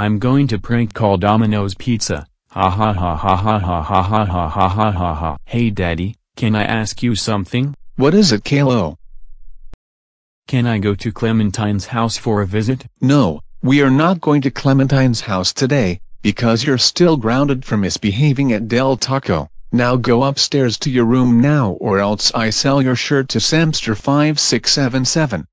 I'm going to prank call Domino's Pizza. Ha ha ha ha ha ha ha ha ha ha ha ha ha. Hey daddy, can I ask you something? What is it Caillou? Can I go to Clementine's house for a visit? No, we are not going to Clementine's house today, because you're still grounded for misbehaving at Del Taco. Now go upstairs to your room now or else I sell your shirt to Samster5677.